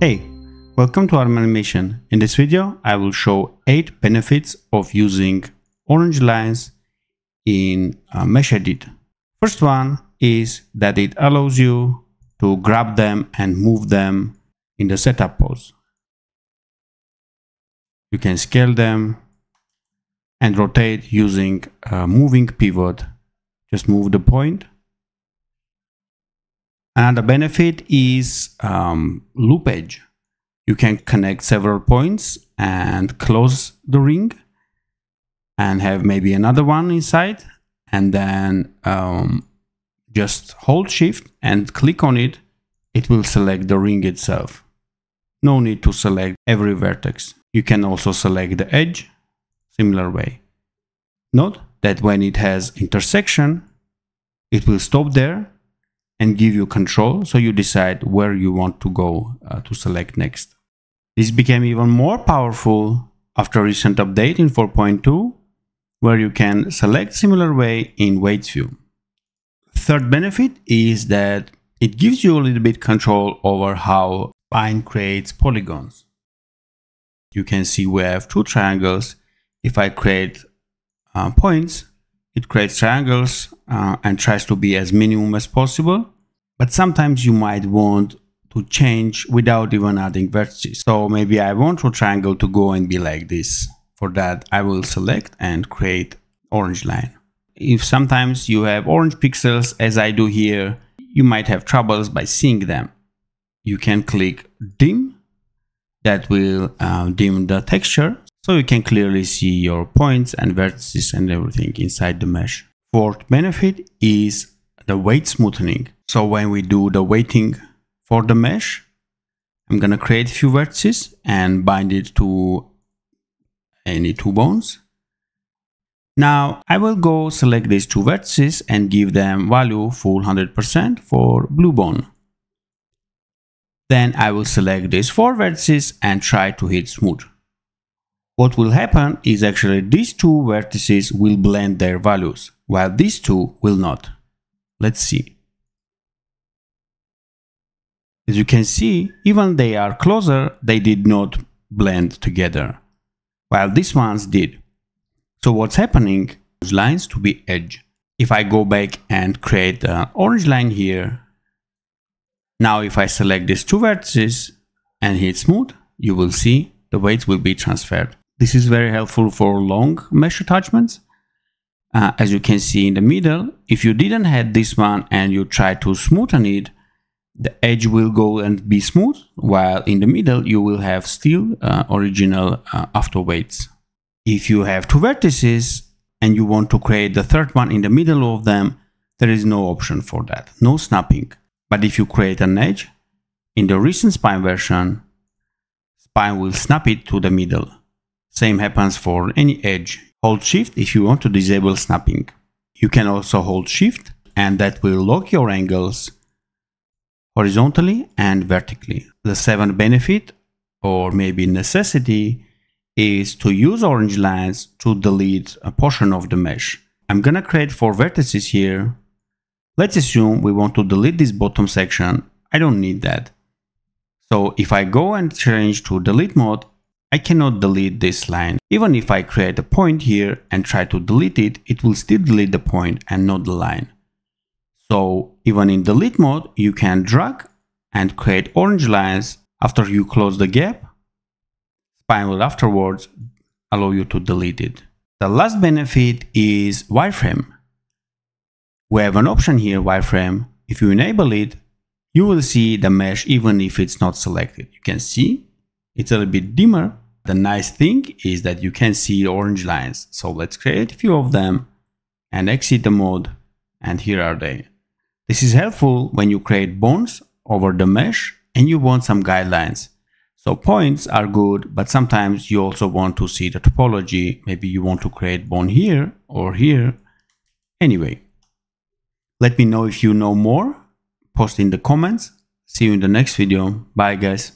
Hey, welcome to Armanimation. In this video, I will show 8 benefits of using orange lines in uh, Mesh Edit. First one is that it allows you to grab them and move them in the setup pose. You can scale them and rotate using a moving pivot. Just move the point. Another benefit is um, loop edge. You can connect several points and close the ring and have maybe another one inside and then um, just hold shift and click on it. It will select the ring itself. No need to select every vertex. You can also select the edge similar way. Note that when it has intersection it will stop there and give you control so you decide where you want to go uh, to select next this became even more powerful after recent update in 4.2 where you can select similar way in weights view. Third benefit is that it gives you a little bit control over how Spine creates polygons. You can see we have two triangles. If I create uh, points, it creates triangles uh, and tries to be as minimum as possible. But sometimes you might want to change without even adding vertices. So maybe I want a triangle to go and be like this. For that, I will select and create orange line. If sometimes you have orange pixels, as I do here, you might have troubles by seeing them. You can click dim, that will uh, dim the texture, so you can clearly see your points and vertices and everything inside the mesh. Fourth benefit is the weight smoothing. So when we do the weighting for the mesh, I'm gonna create a few vertices and bind it to any two bones. Now I will go select these two vertices and give them value full 100% for blue bone. Then I will select these four vertices and try to hit smooth. What will happen is actually these two vertices will blend their values, while these two will not. Let's see. As you can see, even they are closer, they did not blend together while these ones did. So what's happening is lines to be edge. If I go back and create an orange line here, now if I select these two vertices and hit smooth, you will see the weights will be transferred. This is very helpful for long mesh attachments. Uh, as you can see in the middle, if you didn't have this one and you try to smoothen it, the edge will go and be smooth while in the middle you will have still uh, original uh, after weights. If you have two vertices and you want to create the third one in the middle of them, there is no option for that, no snapping. But if you create an edge, in the recent spine version, spine will snap it to the middle. Same happens for any edge. Hold shift if you want to disable snapping. You can also hold shift and that will lock your angles horizontally and vertically. The seventh benefit, or maybe necessity, is to use orange lines to delete a portion of the mesh. I'm gonna create four vertices here. Let's assume we want to delete this bottom section. I don't need that. So if I go and change to delete mode, I cannot delete this line. Even if I create a point here and try to delete it, it will still delete the point and not the line. So even in delete mode, you can drag and create orange lines after you close the gap. Spine will afterwards allow you to delete it. The last benefit is wireframe. We have an option here, wireframe. If you enable it, you will see the mesh even if it's not selected. You can see it's a little bit dimmer. The nice thing is that you can see orange lines. So let's create a few of them and exit the mode. And here are they. This is helpful when you create bones over the mesh and you want some guidelines. So points are good, but sometimes you also want to see the topology. Maybe you want to create bone here or here. Anyway, let me know if you know more. Post in the comments. See you in the next video. Bye guys.